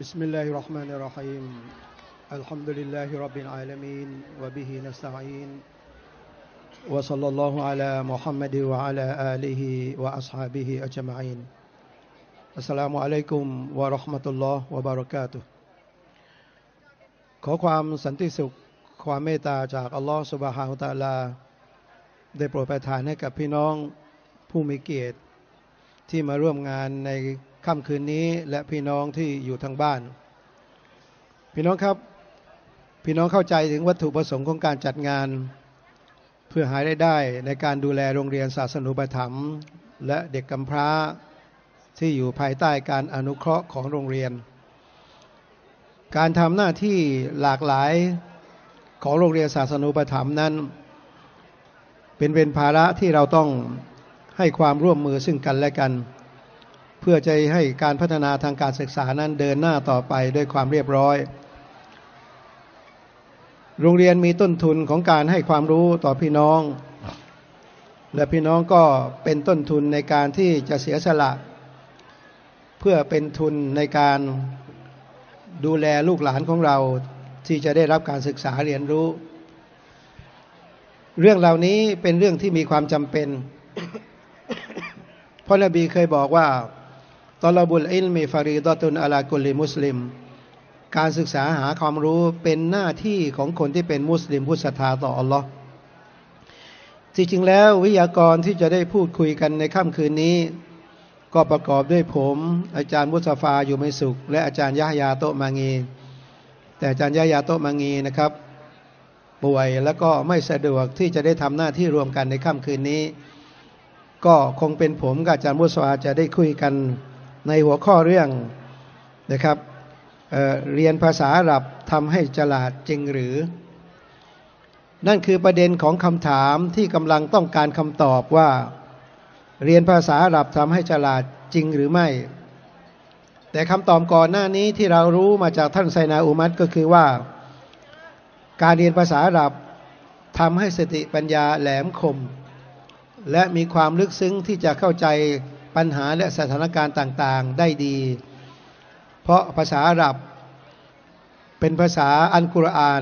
بسم الله الرحمن الرحيم الحمد لله رب العالمين وبه نستعين وصلى الله على محمد وعلى آله وأصحابه أجمعين السلام عليكم ورحمة الله وبركاته ขอความสันติสุขความเมตตาจากอัลลอฮฺสุบฮานุตะอาลา ได้โปรดประทานให้กับพี่น้องผู้มีเกียรติที่มาร่วมงานใน ค่ำคืนนี้และพี่น้องที่อยู่ทางบ้าน พี่น้องครับ พี่น้องเข้าใจถึงวัตถุประสงค์ของการจัดงาน เพื่อหารายได้ในการดูแลโรงเรียนศาสนูปถัมภ์และเด็กกำพร้าที่อยู่ภายใต้การอนุเคราะห์ของโรงเรียน การทำหน้าที่หลากหลายของโรงเรียนศาสนูปถัมภ์นั้น เป็นเป็นภาระที่เราต้องให้ความร่วมมือซึ่งกันและกัน เพื่อจะให้การพัฒนาทางการศึกษานั้นเดินหน้าต่อไปด้วยความเรียบร้อย โรงเรียนมีต้นทุนของการให้ความรู้ต่อพี่น้อง และพี่น้องก็เป็นต้นทุนในการที่จะเสียสละ เพื่อเป็นทุนในการดูแลลูกหลานของเราที่จะได้รับการศึกษาเรียนรู้ เรื่องเหล่านี้เป็นเรื่องที่มีความจำเป็นเพราะนบีเคยบอกว่า ตอลบุลอิลมีฟารีดอตุนอะลากุลิมุสลิม การศึกษาหาความรู้เป็นหน้าที่ของคนที่เป็นมุสลิมผู้ศรัทธาต่ออัลลอฮ์ที่จริงแล้ววิทยากรที่จะได้พูดคุยกันในค่ำคืนนี้ ก็ประกอบด้วยผม อาจารย์มุสฟาอยู่ไม่สุข และอาจารย์ยะยาโตมางี แต่อาจารย์ยะยาโตมางีนะครับ ป่วยแล้วก็ไม่สะดวกที่จะได้ทำหน้าที่รวมกันในค่ำคืนนี้ ก็คงเป็นผมกับอาจารย์มุสฟาจะได้คุยกัน ในหัวข้อเรื่องนะครับเเรียนภาษาอาหรับทำให้ฉลาดจริงหรือ นั่นคือประเด็นของคำถามที่กำลังต้องการคำตอบว่า เรียนภาษาอาหรับทำให้ฉลาดจริงหรือไม่ แต่คำตอบก่อนหน้านี้ที่เรารู้มาจากท่านไซนาอุมัตก็คือว่า การเรียนภาษาอาหรับทำให้สติปัญญาแหลมคม และมีความลึกซึ้งที่จะเข้าใจ ปัญหาและสถานการณ์ต่างๆได้ดี เพราะภาษาอาหรับ เป็นภาษาอันกุรอาน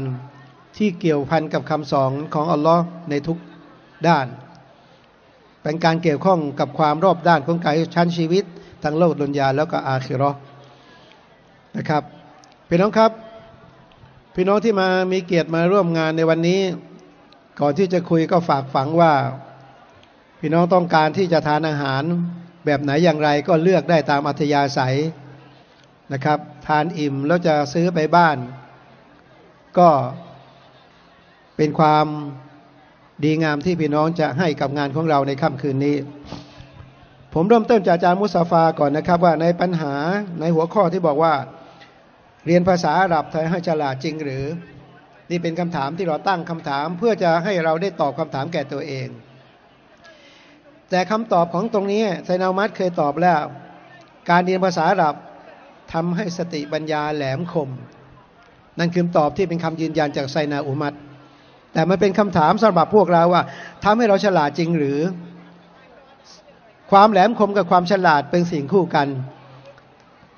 ที่เกี่ยวพันกับคำสอนของอัลลอฮ์ในทุกด้าน เป็นการเกี่ยวข้องกับความรอบด้านของการชั้นชีวิตทั้งโลกดุนยาแล้วก็อาคิรอนะครับพี่น้องครับ พี่น้องที่มามีเกียรติมาร่วมงานในวันนี้ ก่อนที่จะคุยก็ฝากฝังว่า พี่น้องต้องการที่จะทานอาหาร แบบไหนอย่างไรก็เลือกได้ตามอัธยาศัยนะครับ ทานอิ่มแล้วจะซื้อไปบ้าน ก็เป็นความดีงามที่พี่น้องจะให้กับงานของเราในค่ำคืนนี้ ผมเริ่มต้นจากอาจารย์มุสาฟาก่อนนะครับ ว่าในปัญหาในหัวข้อที่บอกว่า เรียนภาษาอาหรับไทยให้ฉลาดจริงหรือ นี่เป็นคำถามที่เราตั้งคำถามเพื่อจะให้เราได้ตอบคำถามแก่ตัวเอง แต่คำตอบของตรงนี้ไซนามัตเคยตอบแล้ว การเรียนภาษาอาหรับทำให้สติปัญญาแหลมคม นั่นคือตอบที่เป็นคำยืนยันจากไซนาอุมัตแต่มันเป็นคำถามสำหรับพวกเราว่าทำให้เราฉลาดจริงหรือ ความแหลมคมกับความฉลาดเป็นสิ่งคู่กัน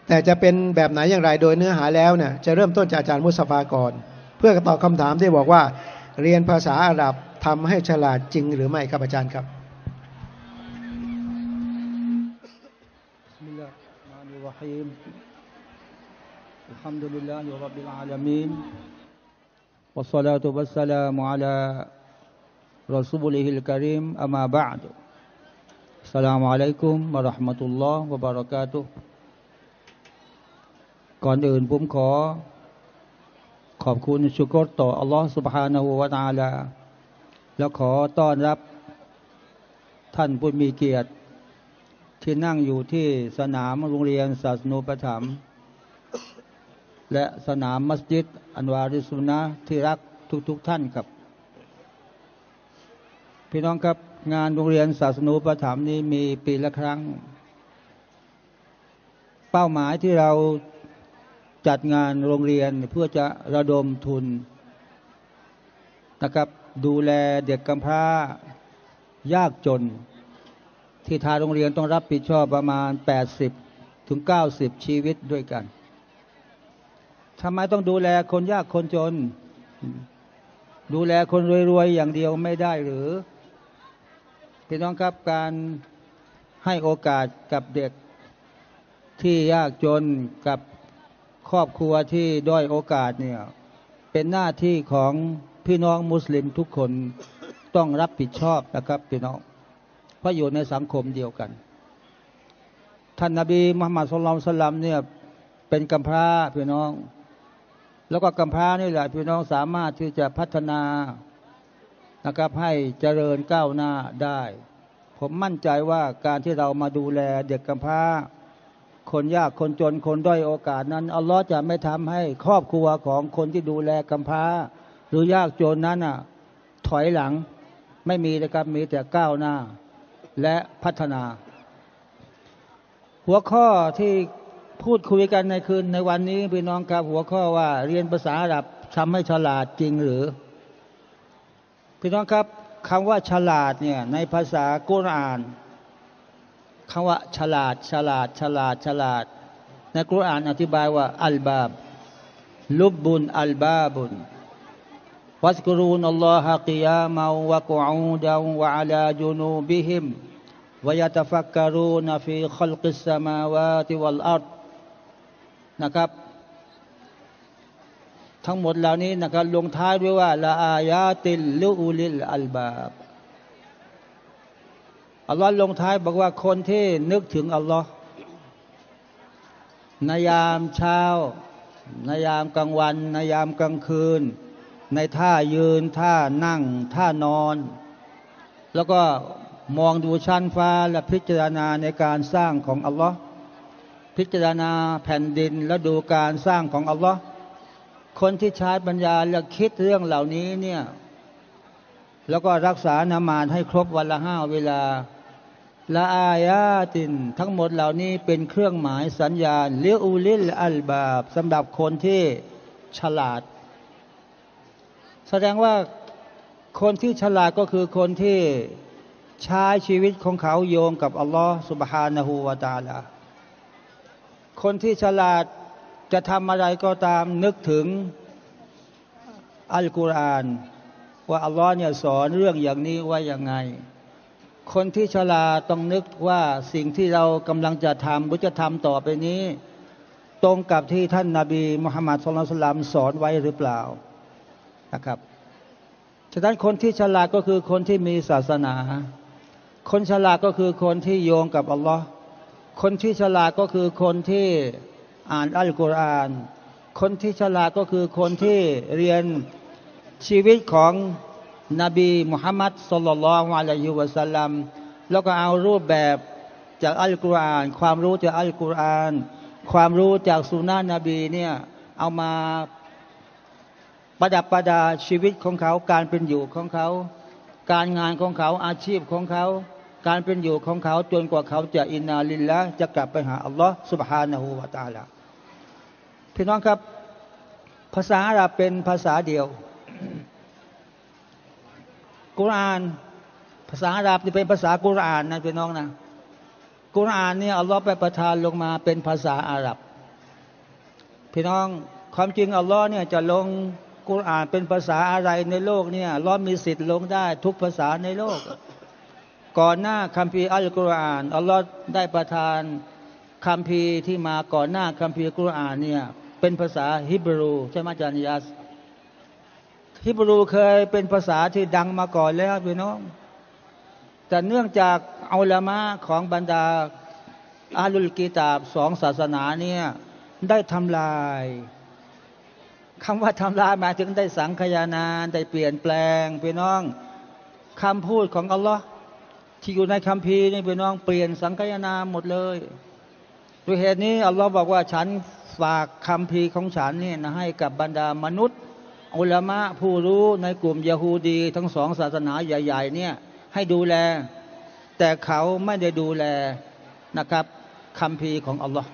แต่จะเป็นแบบไหนอย่างไรโดยเนื้อหาแล้วเนี่ยจะเริ่มต้นจากอาจารย์มุสฟาก่อนเพื่อตอบคำถามที่บอกว่า เรียนภาษาอาหรับทำให้ฉลาดจริงหรือไม่ครับอาจารย์ครับ الرحيم الحمد لله رب العالمين والصلاة والسلام على رسوله الكريم أما بعد السلام عليكم ورحمة الله وبركاته ก่อนอื่นผมขอ ขอบคุณชุกรต่ออัลลอฮฺ سبحانه และ تعالى แล้วขอต้อนรับท่านผู้มีเกียรติ ที่นั่งอยู่ที่สนามโรงเรียนศาสนูปถัมภ์และสนามมัสยิด อันวาริสุนะที่รักทุกๆทท่านครับ พี่น้องครับงานโรงเรียนศาสนูปถัมภ์นี้มีปีละครั้ง เป้าหมายที่เราจัดงานโรงเรียนเพื่อจะระดมทุนนะครับดูแลเด็กกำพร้ายากจน ที่ทางโรงเรียนต้องรับผิดชอบประมาณ 80 ถึง 90 ชีวิตด้วยกันทำไมต้องดูแลคนยากคนจน ดูแลคนรวยๆอย่างเดียวไม่ได้หรือพี่น้องครับการให้โอกาสกับเด็กที่ยากจนกับครอบครัวที่ด้อยโอกาสเนี่ยเป็นหน้าที่ของพี่น้องมุสลิมทุกคนต้องรับผิดชอบนะครับพี่น้อง เพราะอยู่ในสังคมเดียวกัน ท่านนาบีมุฮัมมัดสุลลัลสลัมเนี่ยเป็นกำพร้าพี่น้อง แล้วก็กำพร้านี่แหละพี่น้องสามารถที่จะพัฒนานะครับให้เจริญก้าวหน้าได้ ผมมั่นใจว่าการที่เรามาดูแลเด็กกำพร้า คนยากคนจนคนด้อยโอกาสนั้นอัลลอฮ์จะไม่ทำให้ครอบครัวของคนที่ดูแลกำพร้า หรือยากจนนั้นอะถอยหลังไม่มีนะครับมีแต่ก้าวหน้า และพัฒนา หัวข้อที่พูดคุยกันในคืนในวันนี้พี่น้องครับหัวข้อว่าเรียนภาษาอาหรับทำให้ฉลาดจริงหรือ พี่น้องครับคำว่าฉลาดเนี่ยในภาษากุรอานคำว่าฉลาด ฉลาด ฉลาด ฉลาด ในกุรอานอธิบายว่า อัลบาบ ลุบบุนอัลบาบุนวัสกรูนอัลลอฮะกิยามาวะกุอูดาวะอัลาจุนูบิฮิม วยตฟักการูนฟีขลกิสมาวาติวัลอัรนะครับ ทั้งหมดเหล่านี้นะครับลงท้ายด้วยว่าละอายาติลลุอุลิลอัลบาบอัลลอฮ์ลงท้ายบอกว่าคนที่นึกถึงอัลลอฮ์ในยามเช้าในยามกลางวันในยามกลางคืน ในท่ายืนท่านั่งท่านอน แล้วก็ มองดูชั้นฟ้าและพิจารณาในการสร้างของอัลลอฮ์พิจารณาแผ่นดินและดูการสร้างของอัลลอฮ์คนที่ใช้ปัญญาและคิดเรื่องเหล่านี้เนี่ยแล้วก็รักษานามาให้ครบวันละห้าเวลาละอายาติน ทั้งหมดเหล่านี้เป็นเครื่องหมายสัญญาณเลี้ยอูลิลอัลบาบสำหรับคนที่ฉลาด แสดงว่าคนที่ฉลาดก็คือคนที่ ใช้ชีวิตของเขาโยงกับอัลลอฮ์สุบฮานะฮูวาตาลา คนที่ฉลาดจะทำอะไรก็ตามนึกถึงอัลกุรอาน ว่าอัลลอฮ์เนี่ยสอนเรื่องอย่างนี้ว่าอย่างไง คนที่ฉลาดต้องนึกว่าสิ่งที่เรากำลังจะทำหรือจะทำต่อไปนี้ ตรงกับที่ท่านนาบีมุฮัมมัดสุลตัลสอนไว้หรือเปล่านะครับฉะนั้นคนที่ฉลาดก็คือคนที่มีศาสนา คนฉลาดก็คือคนที่โยงกับอัลลอฮ์คนที่ฉลาดก็คือคนที่อ่านอัลกุรอาน คนที่ฉลาดก็คือคนที่เรียนชีวิตของนบีมุฮัมมัดสุลลัลวะลัยฮิวะสัลลัมแล้วก็เอารูปแบบจากอัลกุรอาน ความรู้จากอัลกุรอาน ความรู้จากสุนานะนบีเนี่ยเอามาประดับประดาชีวิตของเขา การเป็นอยู่ของเขา การงานของเขาอาชีพของเขา การเป็นอยู่ของเขาจนกว่าเขาจะอินนาลินละจะกลับไปหาอัลลอฮ์สุบฮานะฮูวาตาลาพี่น้องครับ ภาษาอาหรับเป็นภาษาเดียว กุรอาน ภาษาอาหรับจะเป็นภาษากุรอานนะพี่น้องนะกุรอานเนี่ยอัลลอฮ์ไปประทานลงมาเป็นภาษาอาหรับ พี่น้องความจริงอัลลอฮ์เนี่ยจะลงกุรอานเป็นภาษาอะไรในโลกเนี่ยอัล้อมีสิทธิ์ลงได้ทุกภาษาในโลก ก่อนหน้าคัมภีร์อัลกุรอานอัลลอฮ์ได้ประทานคัมภีร์ที่มาก่อนหน้าคัมภีร์กุรอานเนี่ยเป็นภาษาฮิบรูใช่ไหมอาจารย์ยาสฮิบรูเคยเป็นภาษาที่ดังมาก่อนแล้วพี่น้อง แต่เนื่องจากอัลามะของบรรดาอาลุลกีตาบสองศาสนาเนี่ยได้ทำลายคำว่าทำลายมาถึงได้สังขยานานได้เปลี่ยนแปลงพี่น้องคำพูดของอัลลอฮ์ ที่อยู่ในคัมภีร์นี่พี่น้องเปลี่ยนสังขยานาหมดเลยด้วยเหตุนี้อัลลอฮ์บอกว่าฉันฝากคำพีของฉันนี่นะให้กับบรรดามนุษย์อุลามะผู้รู้ในกลุ่มยะฮูดี ทั้งสองศาสนาใหญ่ ๆ เนี่ยให้ดูแล แต่เขาไม่ได้ดูแลนะครับคำพีของอัลลอฮ์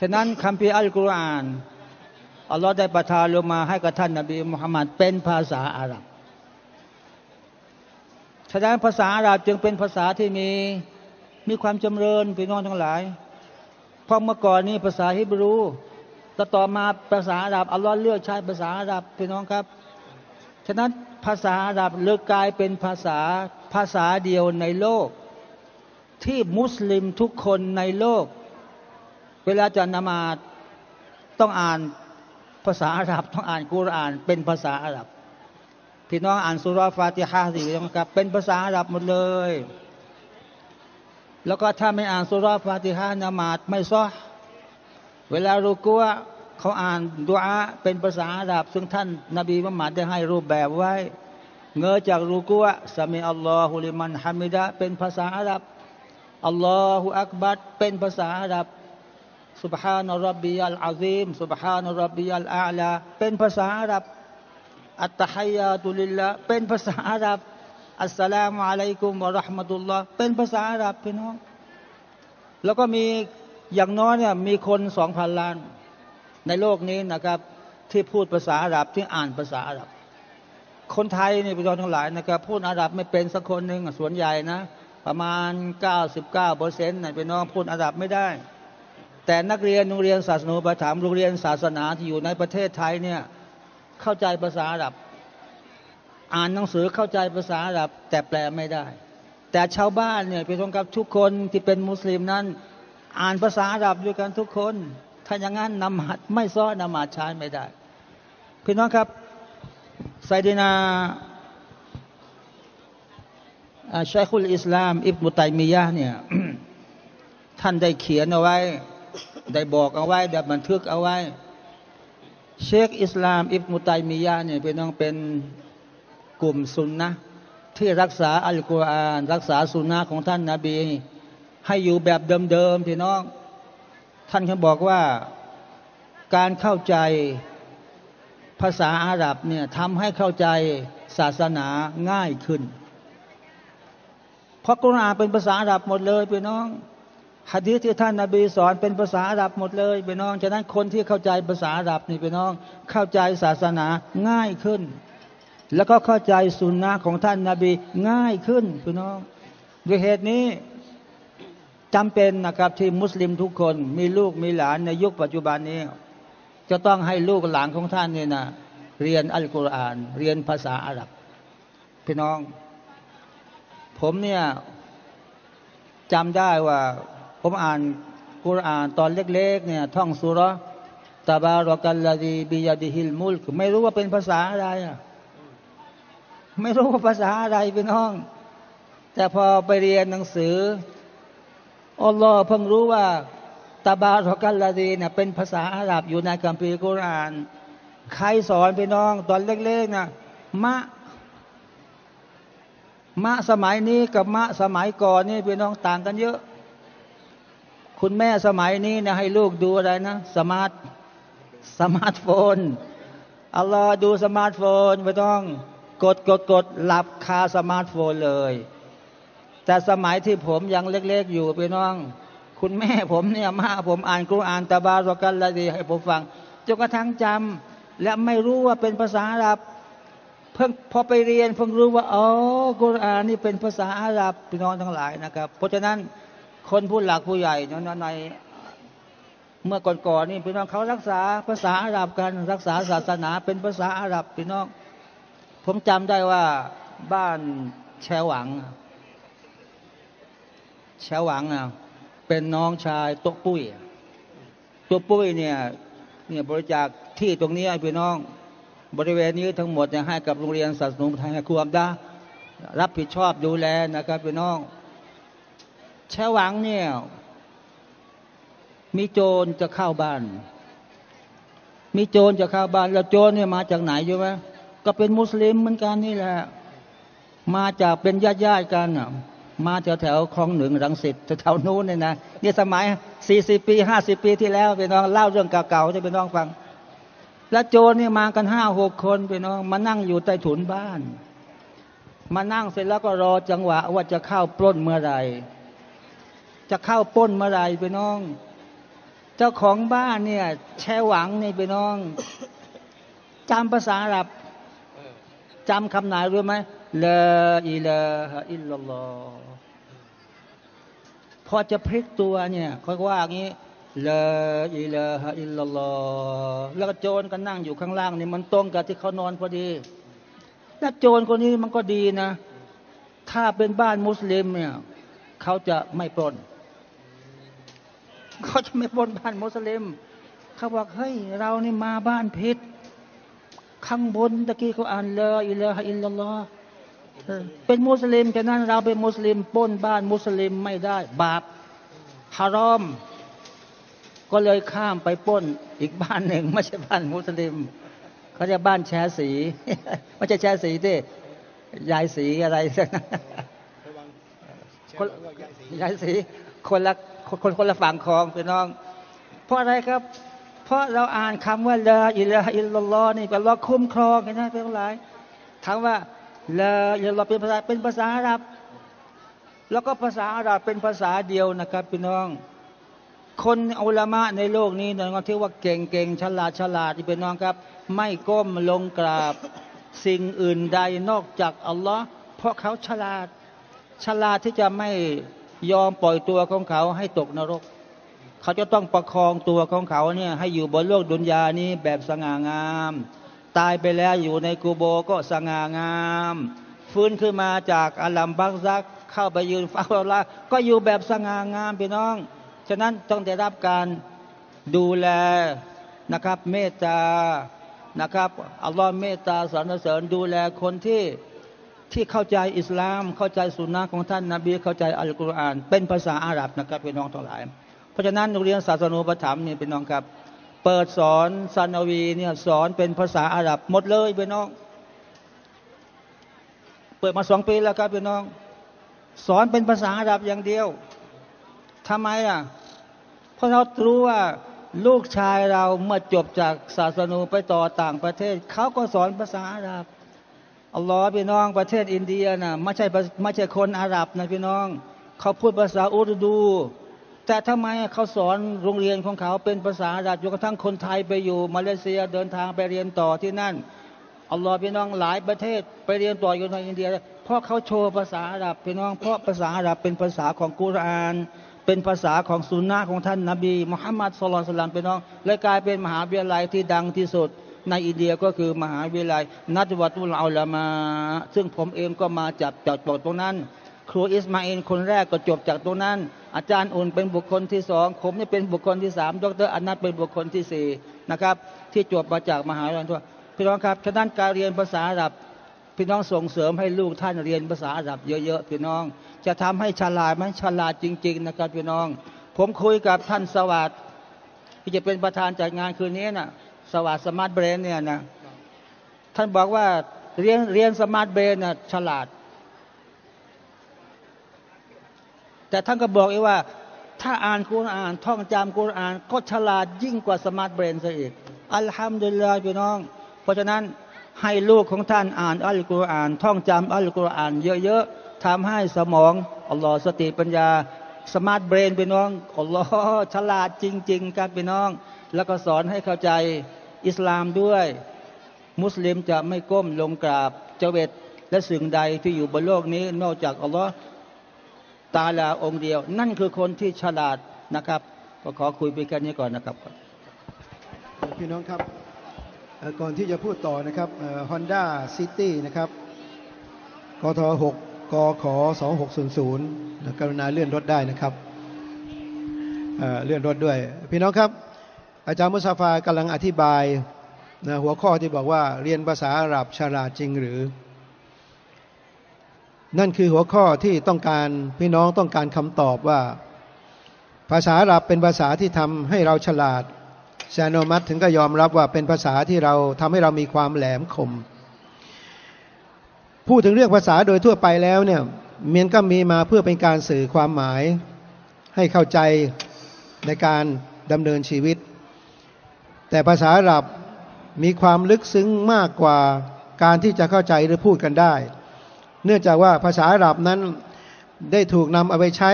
ฉะนั้นคำพีอัลกุรอานอัลลอฮ์ได้ประทานลงมาให้กับท่านนบีมุฮัมมัดเป็นภาษาอาหรับ ฉะนั้นภาษาอาหรับจึงเป็นภาษาที่มีมีความจำเริญพี่น้องทั้งหลายเพราะเมื่อก่อนนี้ภาษาฮิบรูแต่อต่อมาภาษาอาหรับอัลลอฮ์เลือกใช้ภาษาอาหรับพี่น้องครับ ฉะนั้นภาษาอาหรับเลือกกลายเป็นภาษาภาษาเดียวในโลก ที่มุสลิมทุกคนในโลก เวลาจะนมาต้องอ่านภาษาอาหรับต้องอ่านกุรอานเป็นภาษาอาหรับ พี่น้องอ่านสุราฟาติฮะสิพี่น้องครับเป็นภาษาอาหรับหมดเลย แล้วก็ถ้าไม่อ่านสุราฟาติฮะนมาดไม่ซ้อเวลารูกัวเขาอ่านดุอาเป็นภาษาอาหรับ ซึ่งท่านนาบีมุฮัมมัดได้ให้รูปแบบไว้ เงยจากรูกัวสามีอัลลอฮุลิมันฮามิดะเป็นภาษาอาหรับอัลลอฮุอักบัดเป็นภาษาอาหรับ سبحان ربي العظيم سبحان ربي الأعلى เป็นภาษาอาหรับ อัตตฮัยยาตุลิลละเป็นภาษาอาหรับอัสสลามุอะลัยกุมวะราะห์มะตุลลอฮ์เป็นภาษาอาหรับพี่น้อง แล้วก็มีอย่างน้อยเนี่ยมีคนสองพันล้าน ในโลกนี้นะครับ ที่พูดภาษาอาหรับที่อ่านภาษาอาหรับ คนไทยนี่พี่น้องทั้งหลายนะครับ พูดอาหรับไม่เป็นสักคนหนึ่งส่วนใหญ่นะ ประมาณ 99เปอร์เซ็นต์นะพี่น้องพูดอาหรับไม่ได้ แต่นักเรียนโรงเรียนศาสนาประถมโรงเรียนศาสนาที่อยู่ในประเทศไทยเนี่ย เข้าใจภาษาอาหรับ อ่านหนังสือเข้าใจภาษาอาหรับ แต่แปลไม่ได้ แต่ชาวบ้านเนี่ยพี่น้องครับทุกคนที่เป็นมุสลิมนั้น อ่านภาษาอาหรับด้วยกันทุกคน ถ้าอย่างนั้นนมาดไม่ซ้อนมาดใช้ไม่ได้ พี่น้องครับไซดีนาชัยคุลอิสลาม อิบมุตัยมียะเนี่ยท่านได้เขียนเอาไว้ ได้บอกเอาไว้ได้บันทึกเอาไว้ เชคอิสลาม อิบมุตัยมียะเนี่ยเป็นน้องเป็นกลุ่มซุนนะที่รักษาอัลกุรอาน รักษาสุนนะของท่านนาบี ให้อยู่แบบเดิมๆพี่น้อง ท่านเขาบอกว่าการเข้าใจภาษาอาหรับเนี่ยทำให้เข้าใจศาสนาง่ายขึ้น เพราะกุรอานเป็นภาษาอาหรับหมดเลยพี่น้อง ฮะดีษที่ท่านนาบีสอนเป็นภาษาอาหรับหมดเลยพี่น้อง ฉะนั้นคนที่เข้าใจภาษาอาหรับนี่พี่น้อง เข้าใจศาสนาง่ายขึ้น แล้วก็เข้าใจสุนนะของท่านนาบีง่ายขึ้นพี่น้องด้วยเหตุนี้จำเป็นนะครับที่มุสลิมทุกคนมีลูกมีหลานในยุคปัจจุบันนี้ จะต้องให้ลูกหลานของท่านเนี่ยนะเรียนอัลกุรอาน เรียนภาษาอาหรับ พี่น้อง ผมเนี่ยจำได้ว่า ผมอ่านกุรอานตอนเล็กๆเนี่ยท่องสุรตาบารกัลลาดีบิยาดิฮิลมุลไม่รู้ว่าเป็นภาษาอะไรอะไม่รู้ว่าภาษาอะไรพี่น้อง แต่พอไปเรียนหนังสืออัลลอฮ์เพิ่งรู้ว่าตาบารกัลลาดีเนี่ยเป็นภาษาอาหรับอยู่ในคัมภีร์กุรอาน ใครสอนพี่น้อง ตอนเล็กๆนะมะมะสมัยนี้กับมะสมัยก่อนนี่พี่น้องต่างกันเยอะ คุณแม่สมัยนี้นะให้ลูกดูอะไรนะ สมาร์ทสมาร์ทโฟนอัลลอฮ์ดูสมาร์ทโฟนไม่ต้องกดกดกดหลับคาสมาร์ทโฟนเลย แต่สมัยที่ผมยังเล็กๆอยู่พี่น้อง คุณแม่ผมเนี่ยมาผมอ่านกุรอานتبارك الذي ให้ผมฟังจนกระทั่งจำและไม่รู้ว่าเป็นภาษาอาหรับ เพิ่งพอไปเรียนเพิ่งรู้ว่าอ๋อกุรอานนี่เป็นภาษาอาหรับพี่น้องทั้งหลายนะครับ เพราะฉะนั้น คนผู้หลักผู้ใหญ่ในในเมื่อก่อนๆนี่พี่น้องเขารักษาภาษาอาหรับกันรักษาศาสนาเป็นภาษาอาหรับพี่น้อง ผมจำได้ว่าบ้านแชหวังแชหวังอะเป็นน้องชายโต๊ะปุ้ยตัวปุ้ยเนี่ยเนี่ยบริจาคที่ตรงนี้พี่น้อง บริเวณนี้ทั้งหมดเนี่ยให้กับโรงเรียนศาสนาไทยควมได้รับผิดชอบดูแลนะครับพี่น้อง ชหวังเนี่ย มีโจรจะเข้าบ้าน มีโจรจะเข้าบ้าน แล้วโจรเนี่ยมาจากไหนอยู่ไหมก็เป็นมุสลิมเหมือนกันนี่แหละ มาจากเป็นญาติญาติกันมาแถวแถวคลองหนึ่งรังสิตแถวนู้นเนี่ยนะนี่สมัยสี่สิบปีห้าสิบปีที่แล้วไปน้องเล่าเรื่องเก่าๆให้ไปน้องฟัง แล้วโจรเนี่ยมากันห้าหกคนไปน้องมานั่งอยู่ใต้ถุนบ้าน มานั่งเสร็จแล้วก็รอจังหวะว่าจะเข้าปล้นเมื่อไหร่ จะเข้าป้นเมื่อไรไปน้อง เจ้าของบ้านเนี่ย แช่หวังนี่ไปน้องจำภาษาอาหรับจำคำไหนรู้ไหมลาอิลาฮอิลลัลลอพอจะพลิกตัวเนี่ยเขาว่าอย่างนี้ลาอิลาฮอิลลอฮ์แล้วก็โจรก็นั่งอยู่ข้างล่างนี่มันตรงกับที่เขานอนพอดีแล้วโจรคนนี้มันก็ดีนะ ถ้าเป็นบ้านมุสลิมเนี่ยเขาจะไม่ปล้น เขาจะไม่ปนบ้านมุสลิม เขาบอกเฮ้ยเรานี่มาบ้านพิษข้างบนตะกี้เขาอ่านลาอิลาฮะอิลลัลอเป็นมุสลิมฉะนั้นเราเป็นมุสลิมปนบ้านมุสลิมไม่ได้ บาปฮารอม ก็เลยข้ามไปป้นอีกบ้านหนึ่งไม่ใช่บ้านมุสลิมเขาเรียกบ้านแชสีไม่ใช่แชสีที่ยายสีอะไรสักนะคนยายสีคนละ คนคนละฝั่งคลองพี่น้อง เพราะอะไรครับ เพราะเราอ่านคำว่าลาอิลาฮะอิลลัลลอฮ์นี่ก็เราคุ้มครองกันนะเป็นหลายถามว่าลาอิลลอฮ์เป็นภาษาเป็นภาษาอาหรับ แล้วก็ภาษาอาหรับเป็นภาษาเดียวนะครับพี่น้อง คนอุลามะในโลกนี้นะที่ว่าเก่งเก่งฉลาดฉลาดที่เป็นน้องครับ ไม่ก้มลงกราบสิ่งอื่นใดนอกจากอัลลอฮ์เพราะเขาฉลาด ฉลาดที่จะไม่ ยอมปล่อยตัวของเขาให้ตกนรก เขาจะต้องประคองตัวของเขาเนี่ยให้อยู่บนโลกดุนยานี้แบบสง่างาม ตายไปแล้วอยู่ในกูโบก็สง่างาม ฟื้นขึ้นมาจากอัลลัมบักซักเข้าไปยืนเฝ้าอัลลอฮ์ก็อยู่แบบสง่างามพี่น้อง ฉะนั้นต้องได้รับการดูแลนะครับเมตตานะครับอัลลอฮ์เมตตาสรรเสริญดูแลคนที่ ที่เข้าใจอิสลาม เข้าใจสุนนะของท่านนาบีเข้าใจอัลกุรอานเป็นภาษาอาหรับนะครับพี่น้องทั้งหลาย เพราะฉะนั้นโรงเรียนศาสนูประถมเนี่ยพี่น้องครับ เปิดสอนซานวีเนี่ยสอนเป็นภาษาอาหรับหมดเลยพี่น้อง เปิดมาสองปีแล้วครับพี่น้อง สอนเป็นภาษาอาหรับอย่างเดียวทำไมอะ เพราะเรารู้ว่าลูกชายเราเมื่อจบจากศาสนูไปต่อต่างประเทศเขาก็สอนภาษาอาหรับ อัลลอฮ์พี่น้องประเทศอินเดียนะไม่ใช่ไม่ใช่คนอาหรับนะพี่น้อง เขาพูดภาษาอุรดู แต่ทำไมเขาสอนโรงเรียนของเขาเป็นภาษาอาหรับจนกระทั่งคนไทยไปอยู่ มาเลเซียเดินทางไปเรียนต่อที่นั่นอัลลอฮ์พี่น้องหลายประเทศไปเรียนต่ออยู่ในอินเดีย เพราะเขาโชว์ภาษาอาหรับพี่น้องเพราะภาษาอาหรับเป็นภาษาของกุราน เป็นภาษาของสุนนะของท่านนบีมุฮัมมัดสุลลัลสลามพี่น้องเลยกลายเป็นมหาวิทยาลัยที่ดังที่สุด ในอินเดียก็คือมหาวิทยาลัยนัดวัตุลอาลามา ซึ่งผมเองก็มาจากจากตรงนั้น ครูอิสมาอินคนแรกก็จบจากตรงนั้น อาจารย์อุ่นเป็นบุคคลที่สองผมนี่เป็นบุคคลที่สามดรอนัทเป็นบุคคลที่สี่นะครับ ที่จบมาจากมหาวิทยาลัยทั่วพี่น้องครับฉะนั้นการเรียนภาษาอาหรับพี่น้องส่งเสริมให้ลูกท่านเรียนภาษาอาหรับเยอะๆพี่น้อง จะทำให้ฉลาดไหมฉลาดจริง ๆ นะครับพี่น้อง ผมคุยกับท่านสวัสดิ์ที่จะเป็นประธานจัดงานคืนนี้น่ะ สวัสดิ์ Smart Brain เนี่ยนะท่านบอกว่าเรียนเรียน Smart Brain น่ะฉลาด แต่ท่านก็บอกอีกว่า ถ้าอ่านกุรอาน ท่องจำกุรอาน ก็ฉลาดยิ่งกว่า Smart Brain ซะอีก الحمد لله พี่น้อง เพราะฉะนั้นให้ลูกของท่านอ่านอัลกุรอาน ท่องจำอัลกุรอาน เยอะๆทำให้สมองอัลลอฮ์สติปัญญา Smart Brain พี่น้องอัลลอฮ์ฉลาดจริง ๆ ครับพี่น้อง แล้วก็สอนให้เข้าใจ อิสลามด้วย มุสลิมจะไม่ก้มลงกราบเจว็ดและสิ่งใดที่อยู่บนโลกนี้ นอกจากอัลลอฮ์ตาลาองค์เดียว นั่นคือคนที่ฉลาดนะครับก็ขอคุยไปแค่นี้ก่อนนะครับ พี่น้องครับก่อนที่จะพูดต่อนะครับฮอนด้าซิตี้นะครับกท6กข2600นะกรุณาเลื่อนรถได้นะครับเลื่อนรถด้วย พี่น้องครับ อาจารย์มุสาฟากำลังอธิบายนะหัวข้อที่บอกว่าเรียนภาษาอาหรับฉลาดจริงหรือ นั่นคือหัวข้อที่ต้องการพี่น้องต้องการคำตอบว่า ภาษาอาหรับเป็นภาษาที่ทำให้เราฉลาดแซโนมัตถึงก็ยอมรับว่าเป็นภาษาที่เราทำให้เรามีความแหลมคม พูดถึงเรื่องภาษาโดยทั่วไปแล้วเนี่ยเมียนก็มีมาเพื่อเป็นการสื่อความหมายให้เข้าใจในการดำเนินชีวิต แต่ภาษาอาหรับมีความลึกซึ้งมากกว่าการที่จะเข้าใจหรือพูดกันได้ เนื่องจากว่าภาษาอาหรับนั้นได้ถูกนำเอาไปใช้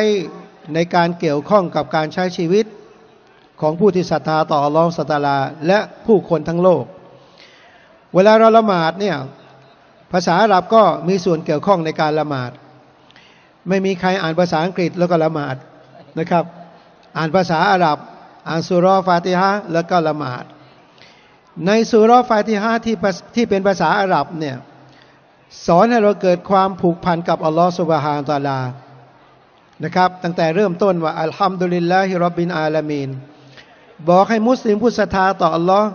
ในการเกี่ยวข้องกับการใช้ชีวิตของผู้ที่ศรัทธาต่ออัลลอฮฺสัตตาลา และผู้คนทั้งโลก เวลาเราละหมาดเนี่ยภาษาอาหรับก็มีส่วนเกี่ยวข้องในการละหมาด ไม่มีใครอ่านภาษาอังกฤษแล้วก็ละหมาดนะครับ อ่านภาษาอาหรับ อาสุรฟาติฮะแล้วก็ละหมาด ในสุรฟาติฮะที่ที่เป็นภาษาอาหรับเนี่ยสอนให้เราเกิดความผูกพันกับอัลลอฮฺสุบฮานตะลานะครับ ตั้งแต่เริ่มต้นว่าอัลฮัมดุลิลลาฮิรับบินอาลามีนบอกให้มุสลิมผู้ศรัทธาต่ออัลลอฮ์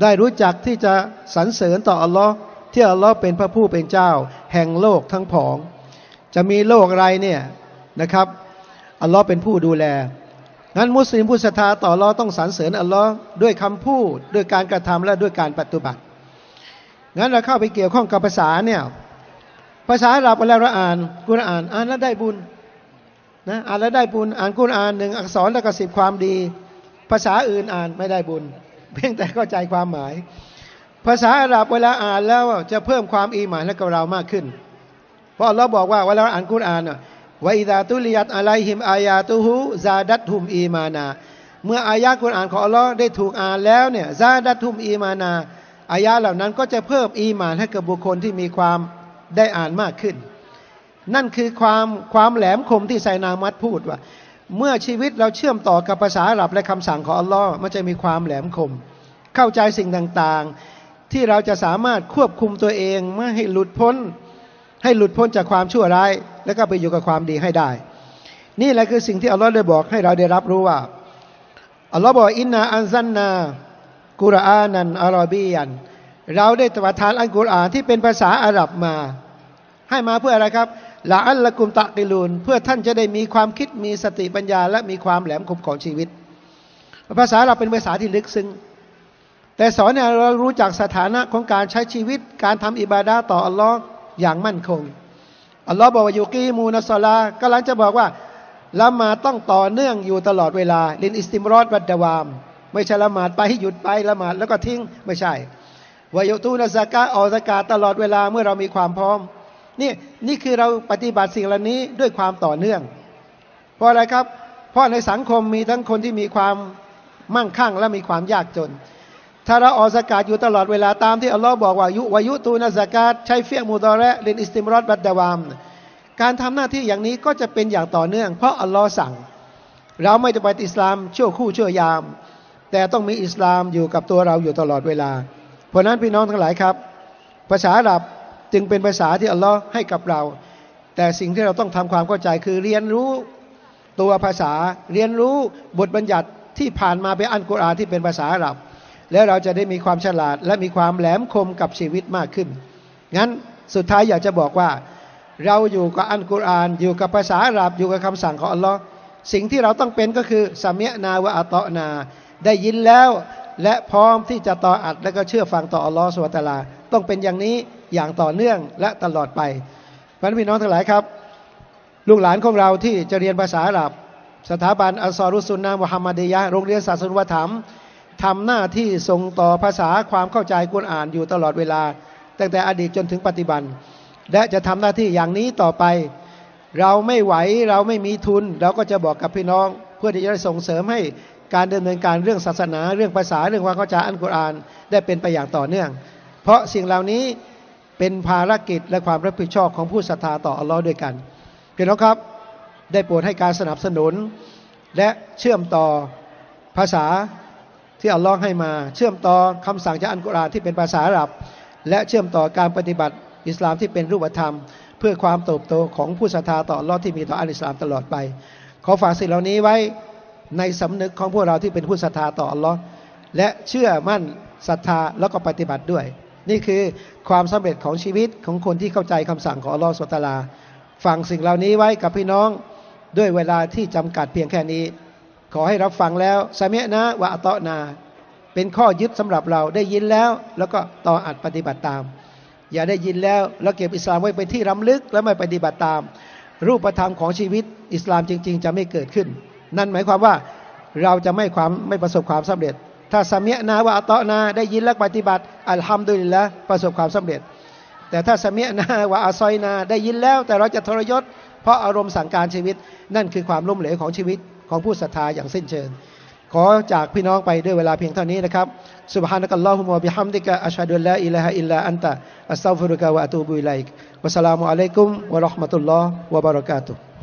ได้รู้จักที่จะสรรเสริญต่ออัลลอฮ์ที่อัลลอฮ์เป็นพระผู้เป็นเจ้า แห่งโลกทั้งผอง จะมีโลกอะไรเนี่ยนะครับอัลลอฮ์เป็นผู้ดูแล งั้นมุสลิมผู้ศรัทธาต่ออัลลอฮ์ต้องสรรเสริญอัลลอฮ์ด้วยคำพูดด้วยการกระทำและด้วยการปฏิบัติ งั้นเราเข้าไปเกี่ยวข้องกับภาษาเนี่ยภาษาอาหรับเวลาเราอ่านกุรอานอ่านแล้วได้บุญนะอ่านแล้วได้บุญอ่านกุรอานหนึ่งอักษรแล้วก็สิบความดี ภาษาอื่นอ่านไม่ได้บุญ เพียงแต่เข้าใจความหมาย ภาษาอาหรับเวลาอ่านแล้วจะเพิ่มความอีหมานให้กับเรามากขึ้น เพราะเราบอกว่าเวลาอ่านกุรอาน วอิดาตุลิยัตอะไลฮิมอายาตุฮูซาดัตทุมอีมานา เมื่ออายะกุรอานของอัลลอฮ์ได้ถูกอ่านแล้วเนี่ยซาดัตทุมอีมานาอายะเหล่านั้นก็จะเพิ่มอีมานให้กับบุคคลที่มีความได้อ่านมากขึ้น นั่นคือความความแหลมคมที่ไซนามัดพูดว่า เมื่อชีวิตเราเชื่อมต่อกับภาษาอาหรับและคำสั่งของอัลลอฮ์มันจะมีความแหลมคม เข้าใจสิ่งต่างๆ ที่เราจะสามารถควบคุมตัวเองไม่ให้หลุดพ้น ให้หลุดพ้นจากความชั่วร้าย แล้วก็ไปอยู่กับความดีให้ได้ นี่แหละคือสิ่งที่อัลลอฮ์ได้บอกให้เราได้รับรู้ว่าอัลลอฮ์บอกอินนาอันซันนากุรอานันอารบียันเราได้ประทานอัลกุรอานที่เป็นภาษาอาหรับมา ให้มาเพื่ออะไรครับละอัลละกุมตะกิลูนเพื่อท่านจะได้มีความคิดมีสติปัญญา และมีความแหลมคมของชีวิต ภาษาเราเป็นภาษาที่ลึกซึ้งแต่สอนเนี่ยเรารู้จักสถานะของการใช้ชีวิต การทำอิบาดาต่ออัลลอฮ์ อย่างมั่นคง อัลลอฮ์บอกว่ายูกีมูนัสลากำลังจะบอกว่าละหมาดต้องต่อเนื่องอยู่ตลอดเวลา ลินอิสติมรอดวัดดวาม ไม่ใช่ละหมาดไปให้หยุดไปละหมาดแล้วก็ทิ้งไม่ใช่วายุตูนัสกาออกสกาตลอดเวลาเมื่อเรามีความพร้อมนี่นี่คือเราปฏิบัติสิ่งเหล่านี้ด้วยความต่อเนื่อง เพราะอะไรครับ เพราะในสังคมมีทั้งคนที่มีความมั่งคั่งและมีความยากจน ถ้าเราออกสกาดอยู่ตลอดเวลาตามที่อัลลอฮ์บอกว่ายุวายุตูนัสกาใช้เฟียมูดอระเรนอิสติมรอดบัดดาวาม การทำหน้าที่อย่างนี้ก็จะเป็นอย่างต่อเนื่อง เพราะอัลลอฮ์สั่ง เราไม่จะไปอิสลามชั่วคู่ชั่วยาม แต่ต้องมีอิสลามอยู่กับตัวเราอยู่ตลอดเวลา เพราะนั้นพี่น้องทั้งหลายครับ ภาษาอาหรับจึงเป็นภาษาที่อัลลอฮ์ให้กับเรา แต่สิ่งที่เราต้องทำความเข้าใจคือเรียนรู้ตัวภาษาเรียนรู้บทบัญญัติที่ผ่านมาเป็นอันกุรอานที่เป็นภาษาอาหรับ แล้วเราจะได้มีความฉลาดและมีความแหลมคมกับชีวิตมากขึ้น งั้นสุดท้ายอยากจะบอกว่า เราอยู่กับอันกุรอาน อยู่กับภาษาอาหรับอยู่กับคำสั่งของอัลลอฮ์สิ่งที่เราต้องเป็นก็คือสามยนาวะอัตนา ได้ยินแล้วและพร้อมที่จะต่ออัดและก็เชื่อฟังต่ออัลลอฮฺสุวตาลา ต้องเป็นอย่างนี้อย่างต่อเนื่องและตลอดไปพันพี่น้องทั้งหลายครับ ลูกหลานของเราที่จะเรียนภาษาอาหรับ สถาบันอัลซอรุสุนนะมุฮัมมัดียะโรงเรียนศาสนวัฒน ทำหน้าที่ส่งต่อภาษาความเข้าใจกุรอ่านอยู่ตลอดเวลา ตั้งแต่อดีตจนถึงปัจจุบัน และจะทำหน้าที่อย่างนี้ต่อไป เราไม่ไหวเราไม่มีทุน เราก็จะบอกกับพี่น้อง เพื่อที่จะส่งเสริมให้การดำเนินการเรื่องศาสนา เรื่องภาษาเรื่องความเข้าใจอันกุรอานได้เป็นไปอย่างต่อเนื่อง เพราะสิ่งเหล่านี้เป็นภารกิจและความรับผิดชอบของผู้ศรัทธาต่ออัลลอฮ์ด้วยกันพี่น้องครับได้โปรดให้การสนับสนุน และเชื่อมต่อภาษา ที่อัลลอฮ์ให้มา เชื่อมต่อคำสั่งจากอันกุรอานที่เป็นภาษาอาหรับ และเชื่อมต่อการปฏิบัติอิสลามที่เป็นรูปธรรม เพื่อความเติบโตของผู้ศรัทธาต่ออัลลอฮ์ที่มีต่ออัลอิสลามตลอดไป ขอฝากสิ่งเหล่านี้ไว้ในสำนึกของพวกเราที่เป็นผู้ศรัทธาต่ออัลลอฮ์และเชื่อมั่นศรัทธาแล้วก็ปฏิบัติด้วย นี่คือความสำเร็จของชีวิตของคนที่เข้าใจคำสั่งของอัลลอฮ์สุตลาฟังสิ่งเหล่านี้ไว้กับพี่น้องด้วยเวลาที่จำกัดเพียงแค่นี้ ขอให้รับฟังแล้วสเมนะวะตอนา เป็นข้อยึดสำหรับเราได้ยินแล้ว แล้วก็ต่ออัดปฏิบัติตาม อย่าได้ยินแล้วแล้วเก็บอิสลามไว้เป็นที่รำลึกแล้วไม่ปฏิบัติตาม รูปธรรมของชีวิตอิสลามจริง ๆ จะไม่เกิดขึ้น นั่นหมายความว่าเราจะไม่ความไม่ประสบความสำเร็จ ถ้าสมียนาว่าอัตนาได้ยินและปฏิบัติอัลฮัมดุลิลละประสบความสำเร็จ แต่ถ้าสมียนาว่าอาซอยนาได้ยินแล้ว แต่เราจะทรยศ เพราะอารมณ์สั่งการชีวิตนั่นคือความล้มเหลวของชีวิต ของผู้ศรัทธาอย่างสิ้นเชิง ขอจากพี่น้องไปด้วยเวลาเพียงเท่านี้นะครับสุบฮานะกัลลอฮุมะบิฮัมดิกะอัชฮะดุลลาอิลาฮะอิลลาอันตะอัสซาฟุรุกะวะอะตูบุอิลัยกวะสลามุอะลัยกุมวะราะห์มะตุลลอฮ์วะบะเราะกาตุฮ์